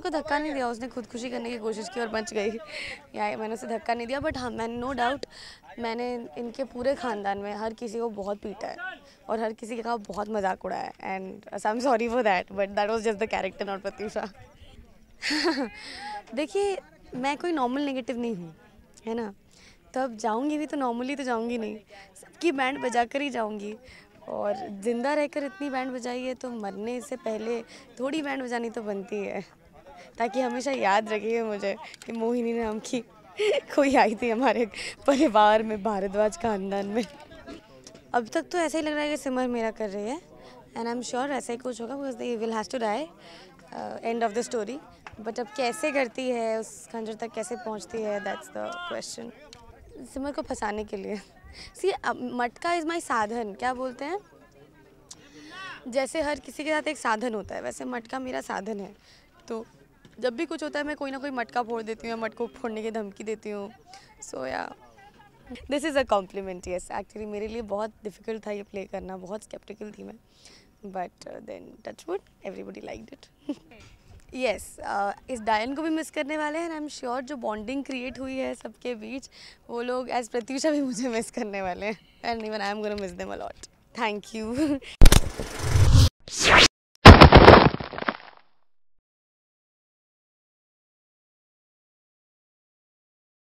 दिया, उसने खुदकुशी करने की कोशिश की और बच गई। या, मैंने उसे धक्का नहीं दिया बट हाँ मैंने नो डाउट मैंने इनके पूरे ख़ानदान में हर किसी को बहुत पीटा है और हर किसी का बहुत मज़ाक उड़ाया है। And I am sorry for that but that was just the character not Pratyusha देखिए, मैं कोई नॉर्मल नेगेटिव नहीं हूँ, है ना? तो अब जाऊँगी भी तो नॉर्मली तो जाऊँगी नहीं। सबकी बैंड बजा कर ही जाऊँगी। और ज़िंदा रहकर इतनी बैंड बजाई है तो मरने से पहले थोड़ी बैंड बजानी तो बनती है। ताकि हमेशा याद रखिए मुझे कि मोहिनी नाम की। कोई आई थी हमारे परिवार में, भारद्वाज खानदान में। अब तक तो ऐसा ही लग रहा है कि सिमर मेरा कर रही है। एंड आई एम श्योर ऐसा ही कुछ होगा because they will has to die end of the story but अब कैसे करती है, उस खंजर तक कैसे पहुँचती है दैट्स द क्वेश्चन सिमर को फंसाने के लिए। सी मटका इज़ माई साधन, क्या बोलते हैं? जैसे हर किसी के साथ एक साधन होता है, वैसे मटका मेरा साधन है। तो जब भी कुछ होता है, मैं कोई ना कोई मटका फोड़ देती हूँ या मटको फोड़ने की धमकी देती हूँ। So ya this is a compliment yes actually मेरे लिए बहुत डिफ़िकल्ट था ये प्ले करना, बहुत स्केप्टिकल थी मैं। But then touch wood everybody like it yes इस डायन को भी मिस करने वाले हैं आई एम श्योर जो बॉन्डिंग क्रिएट हुई है सबके बीच, वो लोग एज प्रत्यूषा भी मुझे मिस करने वाले हैं। And even I am gonna miss them a lot thank you